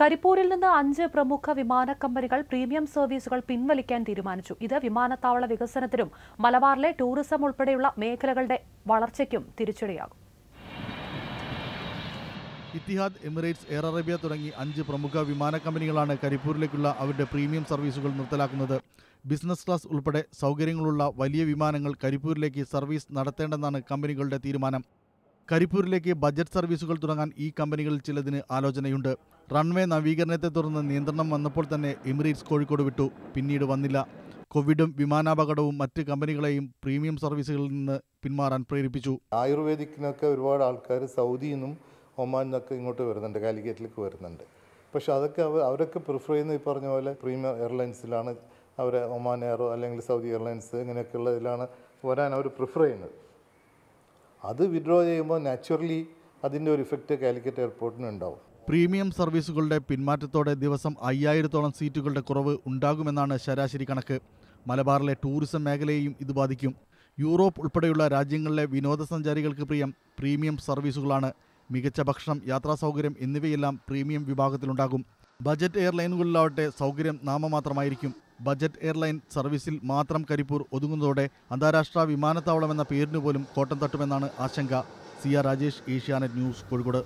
കരിപ്പൂരിൽ നിന്ന് അഞ്ച് പ്രമുഖ വിമാന കമ്പനികൾ പ്രീമിയം സർവീസുകൾ പിൻവലിക്കാൻ തീരുമാനിച്ചു. ഇത് വിമാനത്താവള വികസനത്തിനും മലബാറിലെ ടൂറിസം ഉൾപ്പെടെയുള്ള മേഖലകളുടെ വളർച്ചയ്ക്കും തിരിച്ചടിയാകും. ഇത്തിഹാദ് എമിറേറ്റ്സ് എയർ അറേബ്യ തുടങ്ങി അഞ്ച് പ്രമുഖ വിമാന കമ്പനികളാണ് കരിപ്പൂരിലേക്കുള്ള അവരുടെ പ്രീമിയം സർവീസുകൾ നിർത്തലാക്കുന്നത്. ബിസിനസ് ക്ലാസ് ഉൾപ്പെടെ സൗകര്യങ്ങളുള്ള വലിയ വിമാനങ്ങൾ കരിപ്പൂരിലേക്ക് സർവീസ് നടത്തേണ്ടെന്നാണ് കമ്പനികളുടെ തീരുമാനം. കരിപ്പൂരിലേക്ക് ബജറ്റ് സർവീസുകൾ തുടങ്ങാൻ ഈ കമ്പനികളിൽ ചിലതിന് ആലോചനയുണ്ട്. റൺവേ നവീകരണത്തെ തുടർന്ന് നിയന്ത്രണം വന്നപ്പോൾ തന്നെ എമിറേറ്റ്സ് കോഴിക്കോട് വിട്ടു. പിന്നീട് വന്നില്ല. കോവിഡും വിമാനാപകടവും മറ്റ് കമ്പനികളെയും പ്രീമിയം സർവീസുകളിൽ നിന്ന് പിന്മാറാൻ പ്രേരിപ്പിച്ചു. ആയുർവേദിക്കിനൊക്കെ ഒരുപാട് ആൾക്കാർ സൗദിയിൽ നിന്നും ഒമാനിൽ നിന്നൊക്കെ ഇങ്ങോട്ട് വരുന്നുണ്ട് കാലിക്കറ്റിലേക്ക് വരുന്നുണ്ട്. പക്ഷെ അതൊക്കെ അവർ അവരൊക്കെ പ്രിഫർ ചെയ്യുന്ന ഈ പറഞ്ഞ പോലെ പ്രീമിയം എയർലൈൻസിലാണ് അവർ ഒമാൻ എയറോ അല്ലെങ്കിൽ സൗദി എയർലൈൻസ് ഇങ്ങനെയൊക്കെയുള്ള ഇതിലാണ് വരാൻ അവർ പ്രിഫർ ചെയ്യുന്നത്. അത് വിഡ്രോ ചെയ്യുമ്പോൾ നാച്ചുറലി അതിന്റെ ഒരു ഇഫക്റ്റ് കാലിക്കറ്റ് എയർപോർട്ടിന് ഉണ്ടാവും. പ്രീമിയം സർവീസുകളുടെ പിന്മാറ്റത്തോടെ ദിവസം അയ്യായിരത്തോളം സീറ്റുകളുടെ കുറവ് ഉണ്ടാകുമെന്നാണ് ശരാശരി കണക്ക്. മലബാറിലെ ടൂറിസം മേഖലയെയും ഇത് ബാധിക്കും. യൂറോപ്പ് ഉൾപ്പെടെയുള്ള രാജ്യങ്ങളിലെ വിനോദസഞ്ചാരികൾക്ക് പ്രിയം പ്രീമിയം സർവീസുകളാണ്. മികച്ച ഭക്ഷണം യാത്രാ സൗകര്യം എന്നിവയെല്ലാം പ്രീമിയം വിഭാഗത്തിലുണ്ടാകും. ബജറ്റ് എയർലൈനുകളിലാവട്ടെ സൗകര്യം നാമമാത്രമായിരിക്കും. ബജറ്റ് എയർലൈൻ സർവീസിൽ മാത്രം കരിപ്പൂർ ഒതുങ്ങുന്നതോടെ അന്താരാഷ്ട്ര വിമാനത്താവളം എന്ന പേരിന് പോലും കോട്ടം തട്ടുമെന്നാണ് ആശങ്ക. C R Rajesh Asianet news Kozhikode.